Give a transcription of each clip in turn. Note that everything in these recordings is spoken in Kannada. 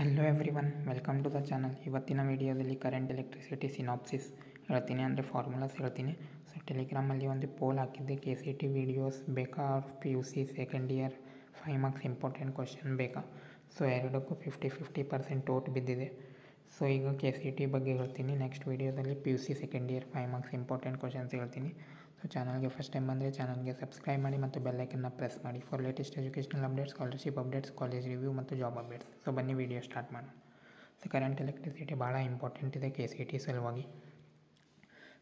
Hello everyone welcome to the channel ಇವತ್ತಿನ ವಿಡಿಯೋದಲ್ಲಿ ಕರೆಂಟ್ ಎಲೆಕ್ಟ್ರಿಸಿಟಿ ಸಿನಾಪ್ಸಿಸ್ ಹೇಳ್ತೀನಿ, ಅಂದರೆ ಫಾರ್ಮುಲಾಸ್ ಹೇಳ್ತೀನಿ. ಸೊ ಟೆಲಿಗ್ರಾಮಲ್ಲಿ ಒಂದು ಪೋಲ್ ಹಾಕಿದ್ದೆ. ಕೆ ಸಿ ಟಿ ವಿಡಿಯೋಸ್ ಬೇಕಾ? Or P U C second year five marks important question ಬೇಕಾ? ಸೊ ಎರಡಕ್ಕೂ ಫಿಫ್ಟಿ ಫಿಫ್ಟಿ ಪರ್ಸೆಂಟ್ ಓಟ್ ಬಿದ್ದಿದೆ. ಸೊ ಈಗ ಕೆ ಸಿ ಟಿ ಬಗ್ಗೆ ಹೇಳ್ತೀನಿ. ನೆಕ್ಸ್ಟ್ ವೀಡಿಯೋದಲ್ಲಿ P U C second year five marks important questions ಹೇಳ್ತೀನಿ. ಚಾನಲ್ಗೆ ಫಸ್ಟ್ ಟೈಮ್ ಬಂದರೆ ಚಾನಲ್ಗೆ ಸಬ್ಸ್ಕ್ರೈಬ್ ಮಾಡಿ ಮತ್ತು ಬೆಲ್ಲೈಕನ್ನ ಪ್ರೆಸ್ ಮಾಡಿ. For latest educational updates scholarship updates college review ಮತ್ತು ಜಾಬ್ ಅಪ್ಡೇಟ್ಸ್ ಸೊ ಬನ್ನಿ ವಿಡಿಯೋ ಸ್ಟಾರ್ಟ್ ಮಾಡೋಣ. ಸೊ ಕರೆಂಟ್ ಎಲೆಕ್ಟ್ರಿಸಿಟಿ ಭಾಳ ಇಂಪಾರ್ಟೆಂಟ್ ಇದೆ ಕೆ ಸಿ ಟಿ ಸಲುವಾಗಿ.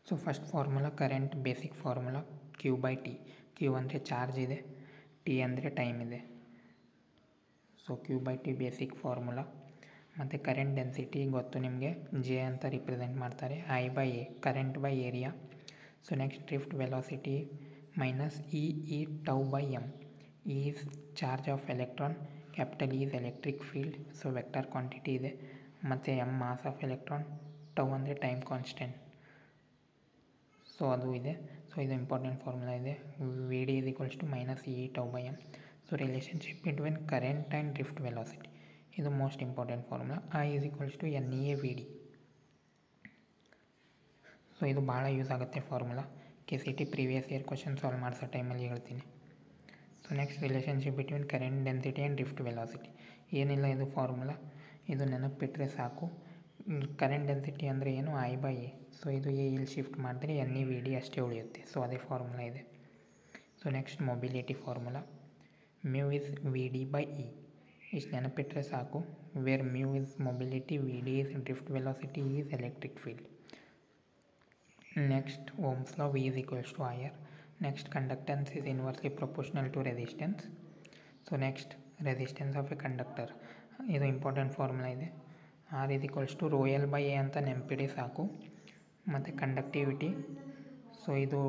So first formula current basic formula Q by T Q ಅಂದರೆ ಚಾರ್ಜ್ ಇದೆ ಟಿ ಅಂದರೆ ಟೈಮ್ ಇದೆ. So Q by T basic formula ಮತ್ತು ಕರೆಂಟ್ ಡೆನ್ಸಿಟಿ ಗೊತ್ತು ನಿಮಗೆ? ಜೆ ಅಂತ ರಿಪ್ರೆಸೆಂಟ್ ಮಾಡ್ತಾರೆ. I by A current by area so next drift velocity minus e E tau by m is charge of electron capital is electric field so vector quantity ಇದೆ ಮತ್ತು M mass of electron tau ಅಂದರೆ ಟೈಮ್ ಕಾನ್ಸ್ಟೆಂಟ್ ಸೊ ಅದು ಇದೆ ಸೊ ಇದು ಇಂಪಾರ್ಟೆಂಟ್ ಫಾರ್ಮುಲಾ ಇದೆ V D is equals to minus E tau by M so relationship between current and drift velocity ಇದು most important formula I is equals to N E A V D so ಇದು ಭಾಳ ಯೂಸ್ ಆಗುತ್ತೆ formula K C T previous year question solve ಮಾಡಿಸೋ ಟೈಮಲ್ಲಿ ಹೇಳ್ತೀನಿ. So next relationship between current density and drift velocity ಏನಿಲ್ಲ ಇದು ಫಾರ್ಮುಲಾ ಇದು ನೆನಪಿಟ್ಟರೆ ಸಾಕು. ಕರೆಂಟ್ ಡೆನ್ಸಿಟಿ ಅಂದರೆ ಏನು? ಐ ಬೈ ಎ ಸೊ ಇದು ಎ ಇಲ್ಲಿ ಶಿಫ್ಟ್ ಮಾಡಿದ್ರೆ ಎನ್ ಇ ವಿ ಡಿ ಅಷ್ಟೇ ಉಳಿಯುತ್ತೆ. ಸೊ ಅದೇ ಫಾರ್ಮುಲಾ ಇದೆ. So next mobility formula mu is V D by E ಇಷ್ಟು ನೆನಪಿಟ್ಟರೆ ಸಾಕು. Where mu is mobility V D is drift velocity is electric field next Ohm's law V is equals to IR. Next, conductance is inversely proportional to resistance. So next, resistance of a conductor. ಇದು ಇಂಪಾರ್ಟೆಂಟ್ ಫಾರ್ಮುಲಾ ಇದೆ. ಆರ್ ಇದು equals to rho L by A ಅಂತ ನೆನಪಿಡಿ ಸಾಕು. ಮತ್ತು ಕಂಡಕ್ಟಿವಿಟಿ ಸೊ ಇದು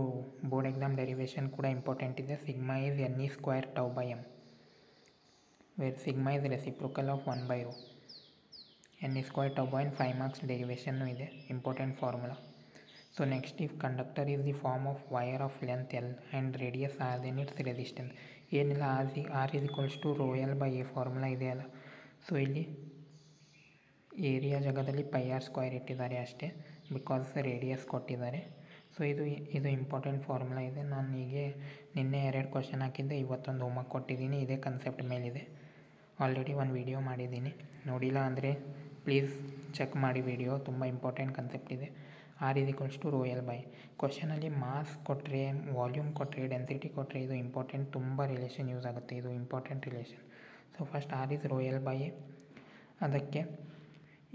ಬೋರ್ಡ್ ಎಕ್ಸಾಮ್ ಡೆರಿವೇಷನ್ ಕೂಡ ಇಂಪಾರ್ಟೆಂಟ್ ಇದೆ. Sigma is n e square tau by m where sigma is reciprocal of one by rho n e square tau by n five marks ಡೆರಿವೇಷನ್ನು ಇದೆ. Important formula so next if conductor is the form of wire of length L and radius R then it's resistance ಏನಿಲ್ಲ R C R is equals to rho L by A formula ಇದೆಯಲ್ಲ ಸೊ ಇಲ್ಲಿ ಏರಿಯಾ ಜಾಗದಲ್ಲಿ ಪೈ ಆರ್ ಸ್ಕ್ವೇರ್ ಇಟ್ಟಿದ್ದಾರೆ ಅಷ್ಟೇ ಬಿಕಾಸ್ ರೇಡಿಯಸ್ ಕೊಟ್ಟಿದ್ದಾರೆ. ಸೊ ಇದು ಇದು ಇಂಪಾರ್ಟೆಂಟ್ ಫಾರ್ಮುಲಾ ಇದೆ. ನಾನು ಹೀಗೆ ನಿನ್ನೆ ಎರಡು ಕ್ವಶನ್ ಹಾಕಿದ್ದೆ, ಇವತ್ತೊಂದು ಹೋಮ್ವರ್ಕ್ ಕೊಟ್ಟಿದ್ದೀನಿ, ಇದೇ ಕನ್ಸೆಪ್ಟ್ ಮೇಲಿದೆ. ಆಲ್ರೆಡಿ ಒಂದು ವಿಡಿಯೋ ಮಾಡಿದ್ದೀನಿ. ನೋಡಿಲ್ಲ ಅಂದರೆ ಪ್ಲೀಸ್ ಚೆಕ್ ಮಾಡಿ ವಿಡಿಯೋ ತುಂಬ ಇಂಪಾರ್ಟೆಂಟ್ ಕನ್ಸೆಪ್ಟ್ ಇದೆ. R is equals to rho L by ಕ್ವಶನಲ್ಲಿ mass ಕೊಟ್ಟರೆ ವಾಲ್ಯೂಮ್ ಕೊಟ್ಟರೆ ಡೆನ್ಸಿಟಿ ಕೊಟ್ಟರೆ ಇದು ಇಂಪಾರ್ಟೆಂಟ್ ತುಂಬ ರಿಲೇಷನ್ ಯೂಸ್ ಆಗುತ್ತೆ. ಇದು important relation so first R is rho L by. ಅದಕ್ಕೆ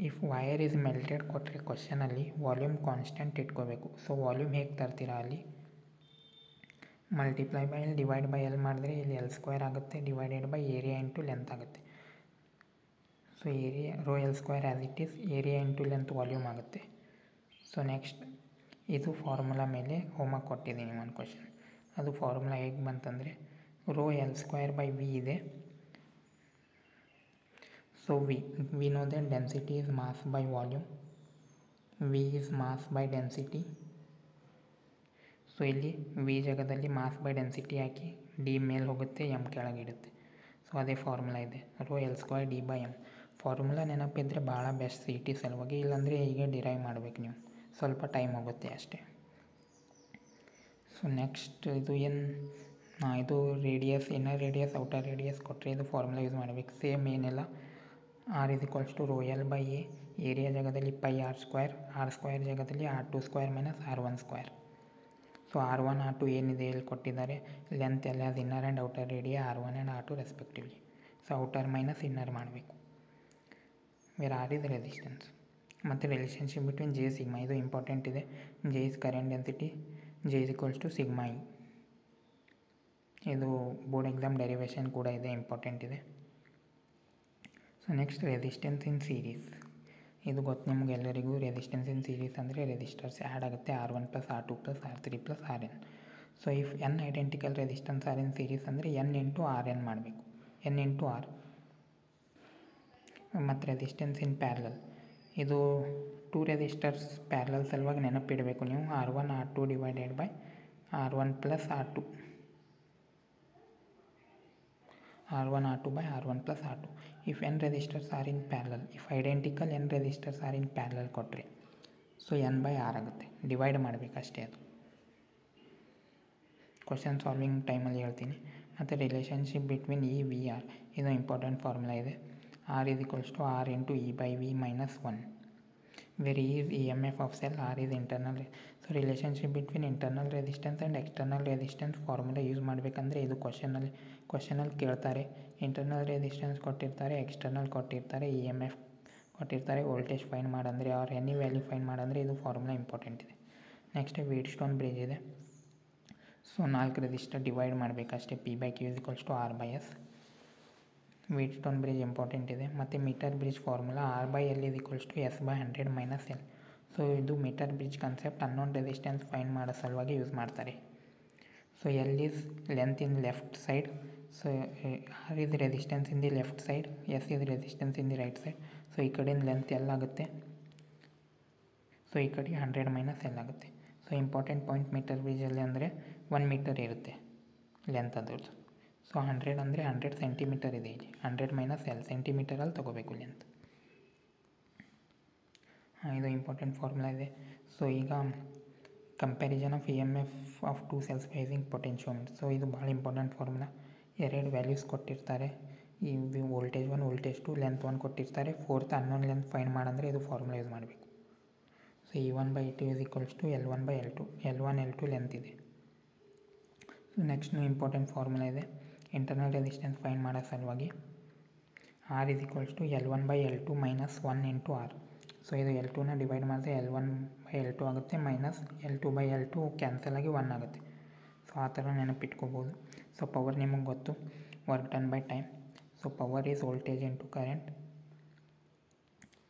ಇಫ್ ವಯರ್ ಇಸ್ ಮೆಲ್ಟೆಡ್ ಕೊಟ್ಟರೆ ಕ್ವಶನಲ್ಲಿ ವಾಲ್ಯೂಮ್ ಕಾನ್ಸ್ಟೆಂಟ್ ಇಟ್ಕೋಬೇಕು. ಸೊ ವಾಲ್ಯೂಮ್ ಹೇಗೆ ತರ್ತೀರಾ ಅಲ್ಲಿ? Multiply by L divide by L ಮಾಡಿದ್ರೆ ಇಲ್ಲಿ ಎಲ್ ಸ್ಕ್ವೇರ್ ಆಗುತ್ತೆ. Divided by area into length ಆಗುತ್ತೆ. So area rho L square as it is area into length volume ಆಗುತ್ತೆ. ಸೊ ನೆಕ್ಸ್ಟ್ ಇದು ಫಾರ್ಮುಲಾ ಮೇಲೆ ಹೋಮ್ವರ್ಕ್ ಕೊಟ್ಟಿದ್ದೀನಿ ಒಂದು ಕ್ವಶನ್ ಅದು ಫಾರ್ಮುಲಾ ಹೇಗೆ ಬಂತಂದರೆ rho L square by V ಇದೆ. So we we know that density is mass by volume V is mass by density so ಇಲ್ಲಿ ವಿ ಜಾಗದಲ್ಲಿ ಮಾಸ್ ಬೈ ಡೆನ್ಸಿಟಿ ಹಾಕಿ ಡಿ ಮೇಲೆ ಹೋಗುತ್ತೆ ಎಂ ಕೆಳಗಿಡುತ್ತೆ ಸೊ ಅದೇ ಫಾರ್ಮುಲಾ ಇದೆ. Rho L square D by M formula ನೆನಪಿದ್ರೆ ಭಾಳ ಬೆಸ್ಟ್ ಸಿ ಟಿ ಸಲುವಾಗಿ, ಇಲ್ಲಾಂದರೆ ಹೀಗೆ ಡಿರೈವ್ ಮಾಡ್ಬೇಕು ನೀವು. ಸ್ವಲ್ಪ ಟೈಮ್ ಹೋಗುತ್ತೆ ಅಷ್ಟೇ. ಸೊ ನೆಕ್ಸ್ಟ್ ಇದು ಏನು? ಇದು radius inner radius outer radius ಕೊಟ್ಟರೆ ಇದು ಫಾರ್ಮುಲಾ ಯೂಸ್ ಮಾಡಬೇಕು. ಸೇಮ್ ಏನೆಲ್ಲ. R is equals to rho L by A area ಜಾಗದಲ್ಲಿ pi R square R square ಜಾಗದಲ್ಲಿ R two square minus R one square so R one R two ಏನಿದೆ ಇಲ್ಲಿ ಕೊಟ್ಟಿದ್ದಾರೆ. ಲೆಂತ್ ಎಲ್ಲ ಅದು inner and outer radii R one and R two respectively so outer minus inner ಮಾಡಬೇಕು. ವೇರ್ ಆರ್ ಇಸ್ ರೆಸಿಸ್ಟೆನ್ಸ್ ಮತ್ತು ರಿಲೇಷನ್ಶಿಪ್ ಬಿಟ್ವೀನ್ ಜೆ ಸಿಗ್ಮಾ ಇದು ಇಂಪಾರ್ಟೆಂಟ್ ಇದೆ. J is current density J is equals to sigma E ಇದು ಬೋರ್ಡ್ ಎಕ್ಸಾಮ್ ಡೆರಿವೇಶನ್ ಕೂಡ ಇದೆ ಇಂಪಾರ್ಟೆಂಟ್ ಇದೆ. So next resistance in series ಇದು ಗೊತ್ತು ನಿಮ್ಗೆ ಎಲ್ಲರಿಗೂ. ರೆಸಿಸ್ಟೆನ್ಸ್ ಇನ್ ಸೀರೀಸ್ ಅಂದರೆ ರೆಸಿಸ್ಟರ್ಸ್ ಆ್ಯಡ್ ಆಗುತ್ತೆ. R one plus R two plus R three plus R N so if N identical resistance are in series ಅಂದರೆ ಎನ್ ಇಂಟು ಆರ್ ಎನ್ ಮಾಡಬೇಕು. ಎನ್ ಇಂಟು ಆರ್ ಮತ್ತು ರೆಸಿಸ್ಟೆನ್ಸ್ ಇನ್ ಪ್ಯಾರಲಲ್ ಇದು ಟೂ ರೆಜಿಸ್ಟರ್ಸ್ ಪ್ಯಾರಲಲ್ ಸಲುವಾಗಿ ನೆನಪಿಡಬೇಕು ನೀವು. R one R two divided by R one plus R two R one R two by R one plus R two if N resistors are in parallel if identical N resistors are in parallel ಕೊಟ್ಟರೆ ಸೊ ಎನ್ ಬೈ ಆರ್ ಆಗುತ್ತೆ. ಡಿವೈಡ್ ಮಾಡಬೇಕಷ್ಟೇ ಅದು. ಕ್ವಶನ್ ಸಾಲ್ವಿಂಗ್ ಟೈಮಲ್ಲಿ ಹೇಳ್ತೀನಿ. ಮತ್ತು relationship between E V R ಇದು ಇಂಪಾರ್ಟೆಂಟ್ ಫಾರ್ಮುಲಾ ಇದೆ. R is equals R into E by one where is E M F of cell R is internal so relationship between internal resistance and external resistance formula use ಮಾಡಬೇಕಂದ್ರೆ ಇದು ಕ್ವಶನಲ್ಲಿ ಕ್ವಶನಲ್ಲಿ ಕೇಳ್ತಾರೆ. ಇಂಟರ್ನಲ್ ರೆಸಿಸ್ಟೆನ್ಸ್ ಕೊಟ್ಟಿರ್ತಾರೆ ಎಕ್ಸ್ಟರ್ನಲ್ ಕೊಟ್ಟಿರ್ತಾರೆ ಇ ಎಂ ಎಫ್ ಕೊಟ್ಟಿರ್ತಾರೆ ವೋಲ್ಟೇಜ್ ಫೈನ್ ಮಾಡಂದರೆ ಆರ್ ಎನಿ ವ್ಯಾಲ್ಯೂ ಫೈನ್ ಮಾಡಂದರೆ ಇದು ಫಾರ್ಮುಲಾ ಇಂಪಾರ್ಟೆಂಟ್ ಇದೆ. ನೆಕ್ಸ್ಟ್ ವೀಟ್ ಸ್ಟೋನ್ ಬ್ರಿಡ್ಜ್ ಇದೆ. ಸೊ ನಾಲ್ಕು resistor divide ಮಾಡಬೇಕಷ್ಟೇ P by Q is equals to R by S wheatstone bridge important ಇದೆ. ಮತ್ತು metre bridge formula R by L is equals to S by hundred minus L so ಇದು metre bridge concept unknown resistance find ಮಾಡೋ ಸಲುವಾಗಿ ಯೂಸ್ ಮಾಡ್ತಾರೆ. So L is length in left side so R is resistance in the left side S is resistance in the right side so ಈ ಕಡೆಯಿಂದ ಲೆಂತ್ ಎಲ್ಲಾಗುತ್ತೆ ಸೊ ಈ ಕಡೆ ಹಂಡ್ರೆಡ್ ಮೈನಸ್ ಎಲ್ ಆಗುತ್ತೆ. ಸೊ ಇಂಪಾರ್ಟೆಂಟ್ ಪಾಯಿಂಟ್ ಮೀಟರ್ ಬ್ರಿಡ್ಜಲ್ಲಿ ಅಂದರೆ ಒನ್ ಮೀಟರ್ ಇರುತ್ತೆ. ಲೆಂತ್ ಅದ್ರದ್ದು. ಸೊ ಹಂಡ್ರೆಡ್ ಅಂದರೆ ಹಂಡ್ರೆಡ್ ಸೆಂಟಿಮೀಟರ್ ಇದೆ ಇಲ್ಲಿ. ಹಂಡ್ರೆಡ್ ಮೈನಸ್ ಎಲ್ ಸೆಂಟಿಮೀಟರಲ್ಲಿ ತೊಗೋಬೇಕು ಲೆಂತ್ ಹಾಂ, ಇದು ಇಂಪಾರ್ಟೆಂಟ್ ಫಾರ್ಮುಲಾ ಇದೆ. ಸೊ ಈಗ comparison of E M F of two cells ಫೈಸಿಂಗ್ potentiometer so ಇದು ಭಾಳ ಇಂಪಾರ್ಟೆಂಟ್ ಫಾರ್ಮುಲಾ ಎರಡು ವ್ಯಾಲ್ಯೂಸ್ ಕೊಟ್ಟಿರ್ತಾರೆ. ಈ voltage one voltage two length one ಕೊಟ್ಟಿರ್ತಾರೆ. ಫೋರ್ತ್ ಅನ್ನೋನ್ ಲೆಂತ್ ಫೈನ್ ಮಾಡಂದರೆ ಇದು ಫಾರ್ಮುಲಾ ಯೂಸ್ ಮಾಡಬೇಕು. So E one by two is equals to L one by L two L one L two length ಇದೆ. ನೆಕ್ಸ್ಟ್ ಇಂಪಾರ್ಟೆಂಟ್ ಫಾರ್ಮುಲಾ ಇದೆ. ಇಂಟರ್ನಲ್ ರೆಸಿಸ್ಟೆನ್ಸ್ ಫೈನ್ ಮಾಡೋ ಸಲುವಾಗಿ R is equals to L one by L two minus one into R so ಇದು ಎಲ್ ಟೂನ ಡಿವೈಡ್ ಮಾಡಿದ್ರೆ L one by L two ಆಗುತ್ತೆ minus L two by L two cancel ಆಗಿ ಒನ್ ಆಗುತ್ತೆ. ಸೊ ಆ ಥರ ನೆನಪಿಟ್ಕೋಬೋದು. ಸೊ ಪವರ್ ನಿಮಗೆ ಗೊತ್ತು. Work done by time so power is voltage into current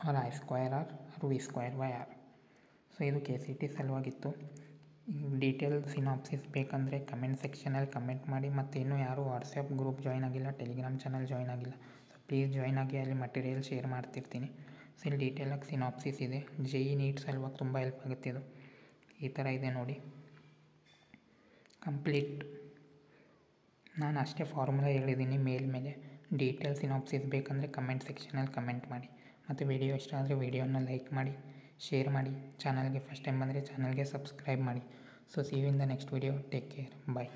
or I square R or V square by R so ಇದು K C T ಸಲುವಾಗಿತ್ತು. Detail synopsis ಬೇಕಂದರೆ ಕಮೆಂಟ್ ಸೆಕ್ಷನಲ್ಲಿ ಕಮೆಂಟ್ ಮಾಡಿ ಮತ್ತು ಇನ್ನೂ ಯಾರೂ ವಾಟ್ಸಪ್ ಗ್ರೂಪ್ ಜಾಯ್ನ್ ಆಗಿಲ್ಲ, ಟೆಲಿಗ್ರಾಮ್ ಚಾನಲ್ ಜಾಯ್ನ್ ಆಗಿಲ್ಲ. ಸೊ ಪ್ಲೀಸ್ ಜಾಯ್ನ್ ಆಗಿ ಅಲ್ಲಿ ಮಟೀರಿಯಲ್ ಶೇರ್ ಮಾಡ್ತಿರ್ತೀನಿ. ಸೊ ಇಲ್ಲಿ ಡೀಟೇಲಾಗಿ ಸಿನಾಪ್ಸಿಸ್ ಇದೆ. ಜೆ ಇ ನೀಟ್ ಸಲುವಾಗಿ ತುಂಬ ಹೆಲ್ಪ್ ಆಗುತ್ತೆ ಇದು. ಈ ಥರ ಇದೆ ನೋಡಿ. ಕಂಪ್ಲೀಟ್ ನಾನು ಅಷ್ಟೇ ಫಾರ್ಮುಲಾ ಹೇಳಿದ್ದೀನಿ ಮೇಲ್ ಮೇಲೆ. ಡೀಟೇಲ್ ಸಿನಾಪ್ಸಿಸ್ ಬೇಕಂದರೆ ಕಮೆಂಟ್ ಸೆಕ್ಷನಲ್ಲಿ ಕಮೆಂಟ್ ಮಾಡಿ. ಮತ್ತು ವಿಡಿಯೋ ಇಷ್ಟ ಆದರೆ ವಿಡಿಯೋನ ಲೈಕ್ ಮಾಡಿ. ಶೇರ್ ಮಾಡಿ ಚಾನಲ್ಗೆ ಫಸ್ಟ್ ಟೈಮ್ ಬಂದರೆ ಚಾನಲ್ಗೆ ಸಬ್ಸ್ಕ್ರೈಬ್ ಮಾಡಿ. So see you in the next video take care bye